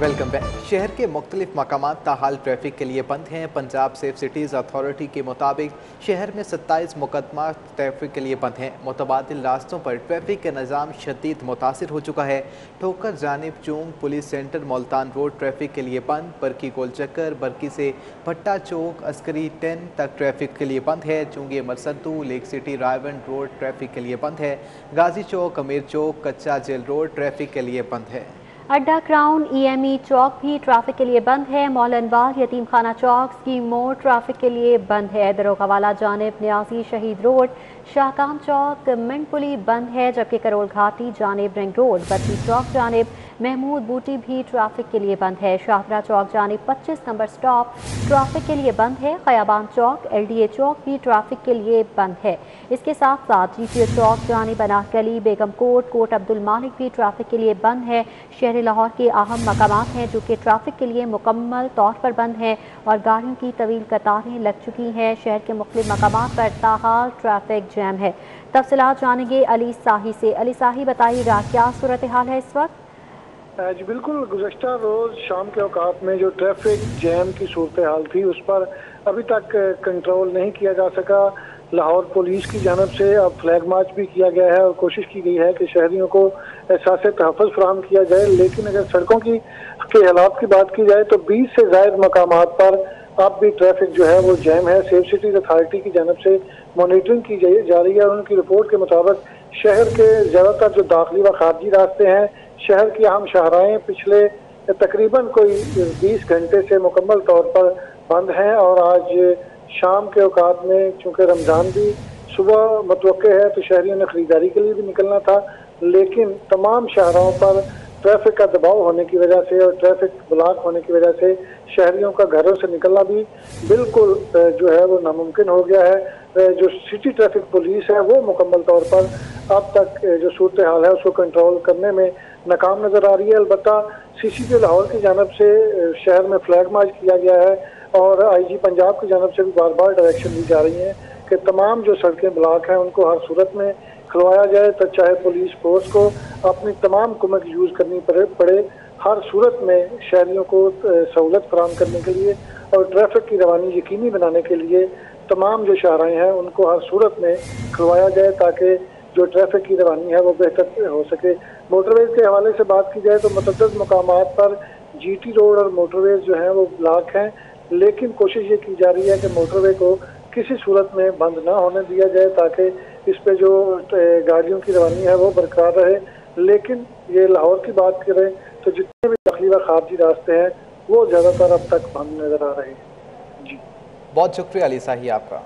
Welcome back. शहर के मुख्तलिफ़ मकाम ताहाल ट्रैफ़िक के लिए बंद हैं। पंजाब सेफ़ सिटीज़ अथॉरिटी के मुताबिक शहर में सत्ताईस मुकदमा ट्रैफ़िक के लिए बंद हैं। मुतबादल रास्तों पर ट्रैफ़िक का निज़ाम शदीद मुतासर हो चुका है। ठोकर, जानब, Chung, police center, Multan road traffic के लिए बंद। बरकी गोल चक्कर, बरकी से भट्टा चौक, अस्करी टेन तक ट्रैफ़िक के लिए बंद है। चूँगे मरसदू, lake city Raiwind road traffic के लिए बंद है। गाजी चौक, अमीर चौक, कच्चा जेल रोड ट्रैफ़िक के लिए बंद है। अड्डा क्राउन ईएमई चौक भी ट्रैफ़िक के लिए बंद है। मौलनबाग यतीम खाना चौक स्कीम मोड़ ट्रैफ़िक के लिए बंद है। दरोगावाला जानब न्यासी शहीद रोड, शाहकाम चौक, मिंटपुली बंद है, जबकि करोल घाटी जानब रिंग रोड बत्ती चौक जानब महमूद बूटी भी ट्रैफ़िक के लिए बंद है। शाहरा चौक जानब 25 नंबर स्टॉप ट्रैफ़िक के लिए बंद है। खयाबान चौक, एलडीए चौक भी ट्रैफ़िक के लिए बंद है। इसके साथ साथ जी चौक जाने जानी बनाकली बेगम कोट कोट अब्दुल मालिक भी ट्रैफ़िक के लिए बंद है। शहर लाहौर के अहम मकाम हैं जो कि ट्रैफ़िक के लिए मुकम्मल तौर पर बंद हैं और गाड़ियों की तवील कतारें लग चुकी हैं। शहर के मुख्त मकाम पर ताहाल ट्रैफ़िक जैम है। तफसलात जानेंगे अली साही से। अली साही बताइएगा, क्या सूरत हाल है इस वक्त? जी, बिल्कुल। गुजशत रोज़ शाम के अवकात में जो ट्रैफ़िक जैम की सूरत हाल थी, उस पर अभी तक कंट्रोल नहीं किया जा सका। लाहौर पुलिस की जानब से अब फ्लैग मार्च भी किया गया है और कोशिश की गई है कि शहरियों को एहसास तहफ़ फ्राहम किया जाए, लेकिन अगर सड़कों की, के हालात की बात की जाए तो 20 से जायद मकाम पर अब भी ट्रैफ़िक जो है वो जैम है। सेफ़ सिटीज़ अथॉरिटी की जानब से मॉनिटरिंग की जा रही है और उनकी रिपोर्ट के मुताबिक शहर के ज़्यादातर जो दाखिली व खारजी रास्ते हैं शहर की अहम शहराएँ पिछले तकरीबन कोई 20 घंटे से मुकम्मल तौर पर बंद हैं और आज शाम के अवकात में, चूँकि रमज़ान भी सुबह मतवे है तो शहरियों ने ख़रीदारी के लिए भी निकलना था। लेकिन तमाम शहरों पर ट्रैफ़िक का दबाव होने की वजह से और ट्रैफ़िक ब्लॉक होने की वजह से शहरियों का घरों से निकलना भी बिल्कुल जो है वो नामुमकिन हो गया है। जो सिटी ट्रैफ़िक पुलिस है, वो मुकम्मल तौर पर अब तक जो सूरत हाल है, उसको कंट्रोल करने में नाकाम नज़र आ रही है। अलबत् सी सी पी लाहौर की जानब से शहर में फ्लैग मार्च किया गया है और आई जी पंजाब की जानब से भी बार बार डायरेक्शन दी जा रही है कि तमाम जो सड़कें ब्लॉक हैं, उनको हर सूरत में खुलवाया जाए तो चाहे पुलिस फोर्स को अपनी तमाम कुमक यूज़ करनी पड़े पड़े हर सूरत में शहरियों को सहूलत फराम करने के लिए और ट्रैफ़िक की रवानी यकीनी बनाने के लिए तमाम जो शाहराएँ हैं, उनको हर सूरत में खुलवाया जाए ताकि जो ट्रैफ़िक की रवानी है, वो बेहतर हो सके। मोटरवेज के हवाले से बात की जाए तो मतद मकाम पर जीटी रोड और मोटरवेज जो हैं, वो ब्लॉक हैं। लेकिन कोशिश ये की जा रही है कि मोटरवे को किसी सूरत में बंद ना होने दिया जाए, ताकि इस पे जो गाड़ियों की रवानी है वो बरकरार रहे। लेकिन ये लाहौर की बात करें तो जितने भी दाखिली खारजी रास्ते हैं, वो ज़्यादातर अब तक बंद नज़र आ रहे हैं। जी। बहुत शुक्रिया अली साही आपका।